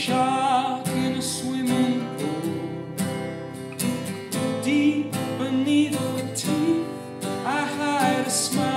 shark in a swimming pool. Deep beneath the teeth, I hide a smile.